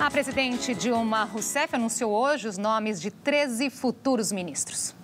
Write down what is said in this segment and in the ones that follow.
A presidente Dilma Rousseff anunciou hoje os nomes de 13 futuros ministros.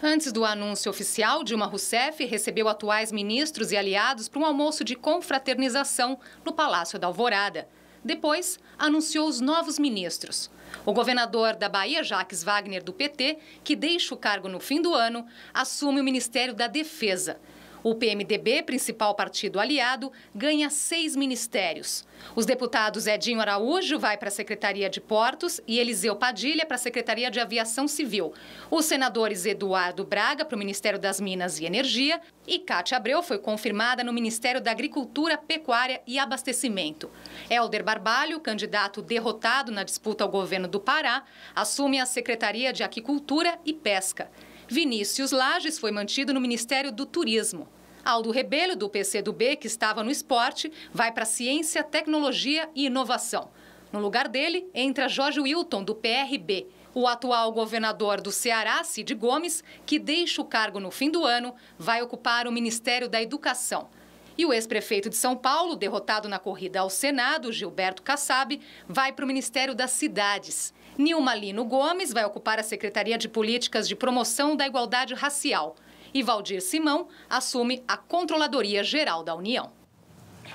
Antes do anúncio oficial, Dilma Rousseff recebeu atuais ministros e aliados para um almoço de confraternização no Palácio da Alvorada. Depois, anunciou os novos ministros. O governador da Bahia, Jacques Wagner, do PT, que deixa o cargo no fim do ano, assume o Ministério da Defesa. O PMDB, principal partido aliado, ganha seis ministérios. Os deputados Edinho Araújo vai para a Secretaria de Portos e Eliseu Padilha para a Secretaria de Aviação Civil. Os senadores Eduardo Braga para o Ministério das Minas e Energia e Cátia Abreu foi confirmada no Ministério da Agricultura, Pecuária e Abastecimento. Helder Barbalho, candidato derrotado na disputa ao governo do Pará, assume a Secretaria de Aquicultura e Pesca. Vinícius Lages foi mantido no Ministério do Turismo. Aldo Rebelo, do PCdoB, que estava no esporte, vai para Ciência, Tecnologia e Inovação. No lugar dele, entra Jorge Wilton, do PRB. O atual governador do Ceará, Cid Gomes, que deixa o cargo no fim do ano, vai ocupar o Ministério da Educação. E o ex-prefeito de São Paulo, derrotado na corrida ao Senado, Gilberto Kassab, vai para o Ministério das Cidades. Nilma Lino Gomes vai ocupar a Secretaria de Políticas de Promoção da Igualdade Racial. E Valdir Simão assume a Controladoria Geral da União.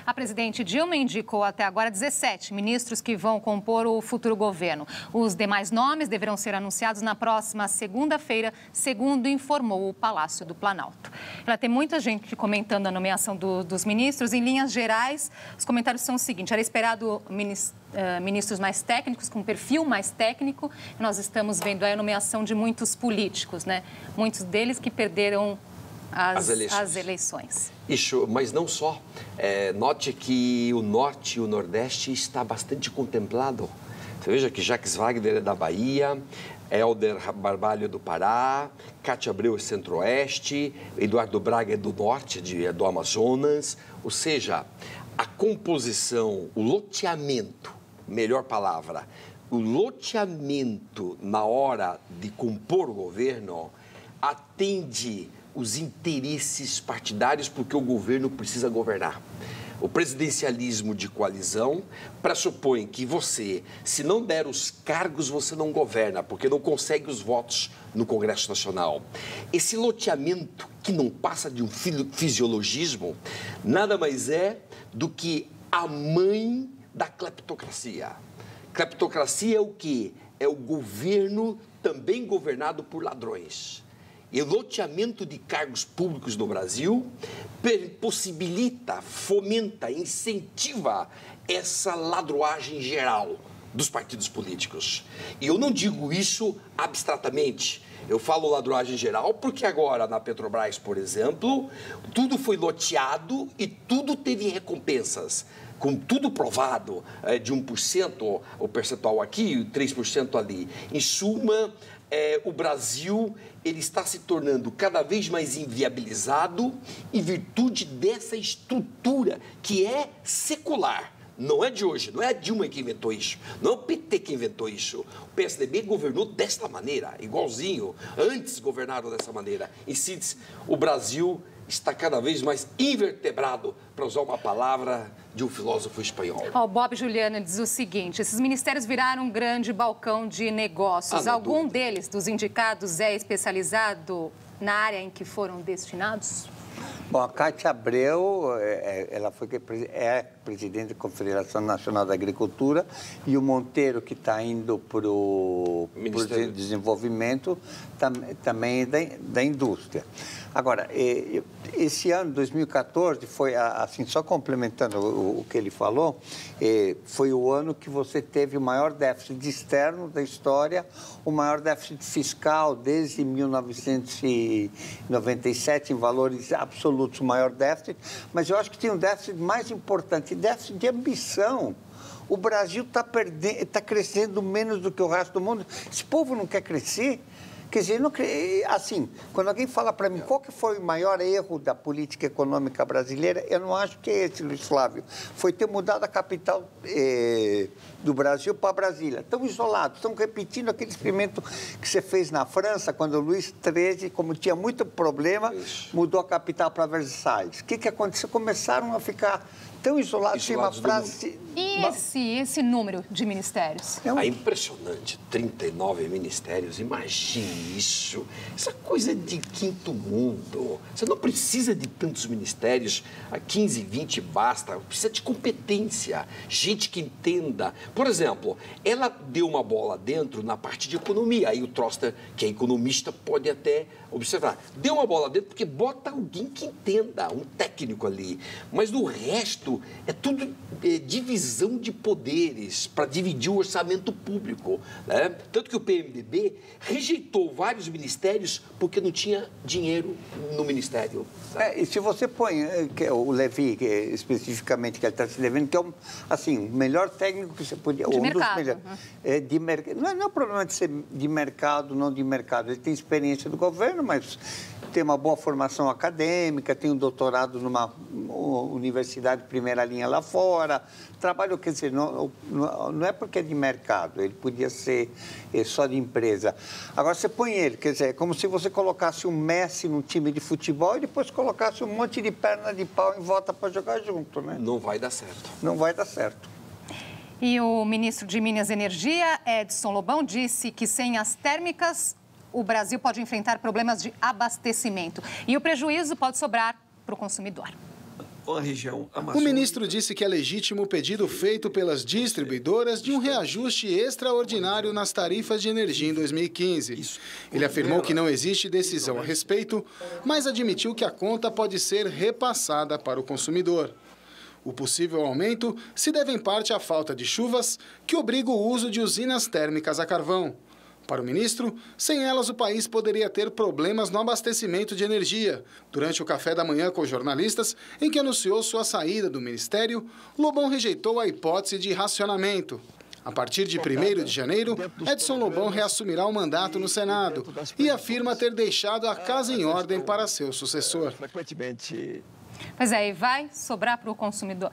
A presidente Dilma indicou até agora 17 ministros que vão compor o futuro governo. Os demais nomes deverão ser anunciados na próxima segunda-feira, segundo informou o Palácio do Planalto. Ela tem muita gente comentando a nomeação do, dos ministros. Em linhas gerais, os comentários são os seguintes: era esperado eh, ministros mais técnicos, com perfil mais técnico. Nós estamos vendo a nomeação de muitos políticos, né? Muitos deles que perderam as, as eleições. As eleições. Isso, mas não só. É, note que o Norte e o Nordeste está bastante contemplado. Você veja que Jacques Wagner é da Bahia, Helder Barbalho é do Pará, Cátia Abreu é Centro-Oeste, Eduardo Braga é do Norte, de, é do Amazonas. Ou seja, a composição, o loteamento, melhor palavra, o loteamento na hora de compor o governo atende os interesses partidários, porque o governo precisa governar. O presidencialismo de coalizão pressupõe que você, se não der os cargos, você não governa, porque não consegue os votos no Congresso Nacional. Esse loteamento, que não passa de um fisiologismo, nada mais é do que a mãe da cleptocracia. Cleptocracia é o que? É o governo também governado por ladrões e loteamento de cargos públicos no Brasil possibilita, fomenta, incentiva essa ladroagem geral dos partidos políticos. E eu não digo isso abstratamente. Eu falo ladroagem geral porque agora na Petrobras, por exemplo, tudo foi loteado e tudo teve recompensas com tudo provado, é, de 1% o percentual aqui, 3% ali. Em suma, é, o Brasil ele está se tornando cada vez mais inviabilizado em virtude dessa estrutura que é secular. Não é de hoje, não é a Dilma que inventou isso, não é o PT que inventou isso. O PSDB governou desta maneira, igualzinho. Antes governaram dessa maneira. Em síntese, o Brasil está cada vez mais invertebrado, para usar uma palavra de um filósofo espanhol. O Bob Juliana diz o seguinte: esses ministérios viraram um grande balcão de negócios. Ah, Algum dúvida. deles, dos indicados, é especializado na área em que foram destinados? Bom, a Cátia Abreu, é, é, ela foi é presidente da Confederação Nacional da Agricultura e o Monteiro, que está indo para o desenvolvimento, tam, também é da, da indústria. Agora, esse ano, 2014, foi, assim, só complementando o que ele falou, foi o ano que você teve o maior déficit externo da história, o maior déficit fiscal desde 1997, em valores absolutos, o maior déficit, mas eu acho que tem um déficit mais importante, déficit de ambição. O Brasil está tá crescendo menos do que o resto do mundo. Esse povo não quer crescer. Quer dizer, não, assim, quando alguém fala para mim qual que foi o maior erro da política econômica brasileira, eu não acho que é esse, Luiz Flávio. Foi ter mudado a capital eh, do Brasil para Brasília. Estão isolados, estão repetindo aquele experimento que você fez na França, quando o Luiz XIII, como tinha muito problema, mudou a capital para Versailles. O que, que aconteceu? Começaram a ficar tão isolados, tem uma frase... E esse, esse número de ministérios? É, um... é impressionante, 39 ministérios, imagine isso. Essa coisa de quinto mundo. Você não precisa de tantos ministérios, a 15, 20 basta, precisa de competência, gente que entenda. Por exemplo, ela deu uma bola dentro na parte de economia, aí o Troster, que é economista, pode até observar. Deu uma bola dentro porque bota alguém que entenda, um técnico ali. Mas no resto, é tudo é, divisão de poderes para dividir o orçamento público. Né? Tanto que o PMDB rejeitou vários ministérios porque não tinha dinheiro no ministério. É, e se você põe é, que é o Levi, que é, especificamente, que ele está se devendo, que é um, assim, o melhor técnico que você podia... De um mercado. Dos melhores, uhum. é, de mer... não, é, não é o problema de ser de mercado, não de mercado. Ele tem experiência do governo, mas tem uma boa formação acadêmica, tem um doutorado numa universidade de primeira linha lá fora. Trabalho, quer dizer, não, não é porque é de mercado, ele podia ser é, só de empresa. Agora, você põe ele, quer dizer, é como se você colocasse um Messi num time de futebol e depois colocasse um monte de perna de pau em volta para jogar junto, né? Não vai dar certo. Não vai dar certo. E o ministro de Minas e Energia, Edson Lobão, disse que sem as térmicas o Brasil pode enfrentar problemas de abastecimento e o prejuízo pode sobrar para o consumidor. O ministro disse que é legítimo o pedido feito pelas distribuidoras de um reajuste extraordinário nas tarifas de energia em 2015. Ele afirmou que não existe decisão a respeito, mas admitiu que a conta pode ser repassada para o consumidor. O possível aumento se deve em parte à falta de chuvas, que obriga o uso de usinas térmicas a carvão. Para o ministro, sem elas o país poderia ter problemas no abastecimento de energia. Durante o café da manhã com jornalistas, em que anunciou sua saída do ministério, Lobão rejeitou a hipótese de racionamento. A partir de 1 de janeiro, Edson Lobão reassumirá o mandato no Senado e afirma ter deixado a casa em ordem para seu sucessor. Pois é, e vai sobrar para o consumidor?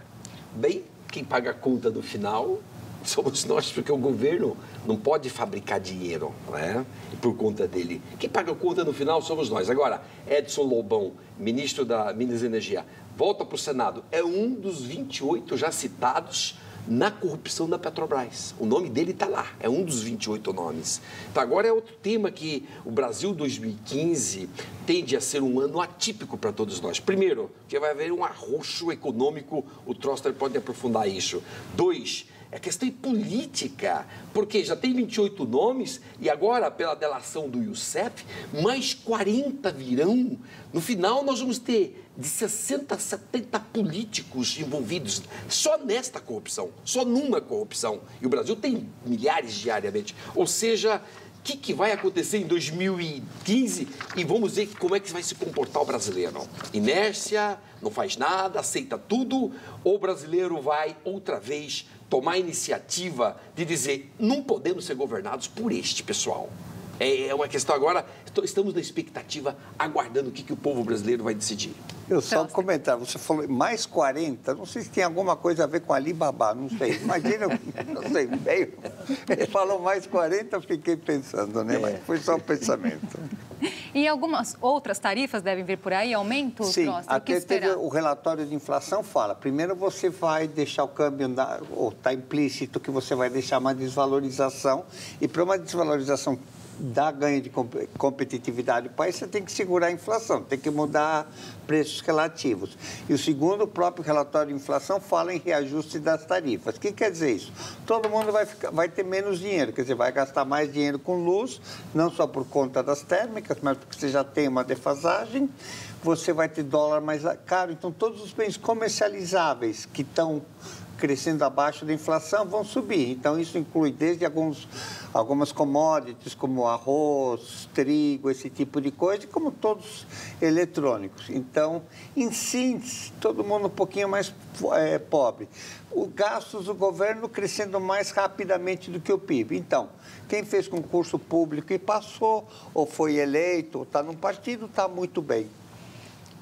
Bem, quem paga a conta no final somos nós, porque o governo não pode fabricar dinheiro, né? Por conta dele. Quem paga a conta no final somos nós. Agora, Edson Lobão, ministro da Minas e Energia, volta para o Senado. É um dos 28 já citados na corrupção da Petrobras. O nome dele está lá, é um dos 28 nomes. Então, agora é outro tema que o Brasil 2015 tende a ser um ano atípico para todos nós. Primeiro, que vai haver um arroxo econômico, o Troster pode aprofundar isso. Dois, é questão política, porque já tem 28 nomes e agora, pela delação do Youssef, mais 40 virão. No final, nós vamos ter de 60 a 70 políticos envolvidos só nesta corrupção, só numa corrupção. E o Brasil tem milhares diariamente. Ou seja, o que, que, vai acontecer em 2015 e vamos ver como é que vai se comportar o brasileiro. Inércia, não faz nada, aceita tudo, ou o brasileiro vai outra vez tomar a iniciativa de dizer não podemos ser governados por este pessoal. É, é uma questão agora, estamos na expectativa, aguardando o que, que o povo brasileiro vai decidir. Eu só comentário, você falou mais 40, não sei se tem alguma coisa a ver com Alibaba, não sei. Imagina, não sei, meio. Ele falou mais 40, eu fiquei pensando, né? Mas foi só um pensamento. E algumas outras tarifas devem vir por aí, aumento? Sim, Próximo, até o, teve, o relatório de inflação fala, primeiro você vai deixar o câmbio, andar, ou está implícito que você vai deixar uma desvalorização, e para uma desvalorização dar ganho de competitividade do país, você tem que segurar a inflação, tem que mudar preços relativos. E o segundo, o próprio relatório de inflação fala em reajuste das tarifas. O que quer dizer isso? Todo mundo vai, ficar, vai ter menos dinheiro, quer dizer, vai gastar mais dinheiro com luz, não só por conta das térmicas, mas porque você já tem uma defasagem, você vai ter dólar mais caro. Então, todos os bens comercializáveis que estão crescendo abaixo da inflação vão subir. Então, isso inclui desde alguns, algumas commodities, como arroz, trigo, esse tipo de coisa, como todos eletrônicos. Então, em síntese, todo mundo um pouquinho mais é, pobre. Os gastos do governo crescendo mais rapidamente do que o PIB. Então, quem fez concurso público e passou, ou foi eleito, ou está num partido, está muito bem.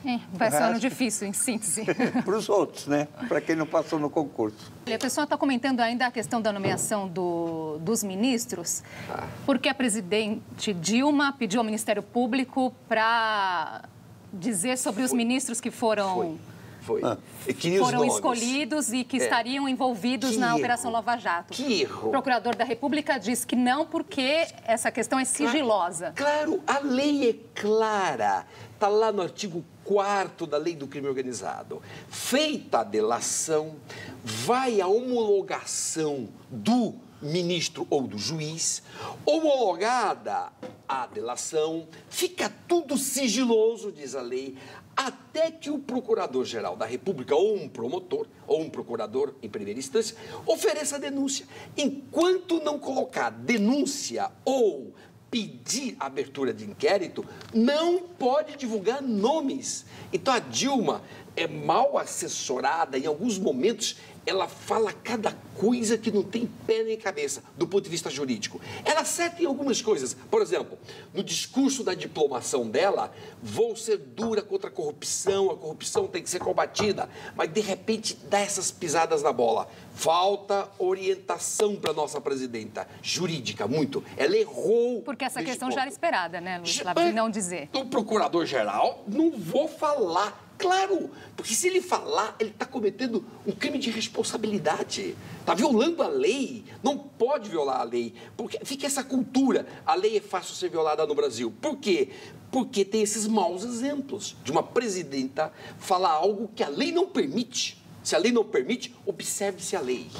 É, vai ser um ano difícil, em síntese. Para os outros, né? Para quem não passou no concurso. A pessoa está comentando ainda a questão da nomeação do, dos ministros, porque a presidente Dilma pediu ao Ministério Público para dizer sobre os ministros que foram... Foi. Foi. Ah. Foram escolhidos e que é. estariam envolvidos que na erro. Operação Lava Jato. Que erro. O procurador da República diz que não, porque essa questão é sigilosa. Claro, claro a lei é clara. Está lá no artigo 4 da Lei do Crime Organizado. Feita a delação, vai a homologação do ministro ou do juiz, homologada a delação, fica tudo sigiloso, diz a lei, até que o procurador-geral da República, ou um promotor, ou um procurador em primeira instância, ofereça a denúncia. Enquanto não colocar denúncia ou pedir abertura de inquérito, não pode divulgar nomes. Então a Dilma é mal assessorada, em alguns momentos ela fala cada coisa que não tem pé nem cabeça do ponto de vista jurídico. Ela acerta em algumas coisas. Por exemplo, no discurso da diplomação dela, vou ser dura contra a corrupção, a corrupção tem que ser combatida, mas de repente dá essas pisadas na bola. Falta orientação para nossa presidenta, jurídica, muito. Ela errou. Porque essa questão ponto. já era esperada, né, Luiz Flávio, não dizer. O procurador-geral, não vou falar Claro, porque se ele falar, ele está cometendo um crime de responsabilidade. Está violando a lei. Não pode violar a lei. Porque fica essa cultura. A lei é fácil ser violada no Brasil. Por quê? Porque tem esses maus exemplos de uma presidenta falar algo que a lei não permite. Se a lei não permite, observe-se a lei.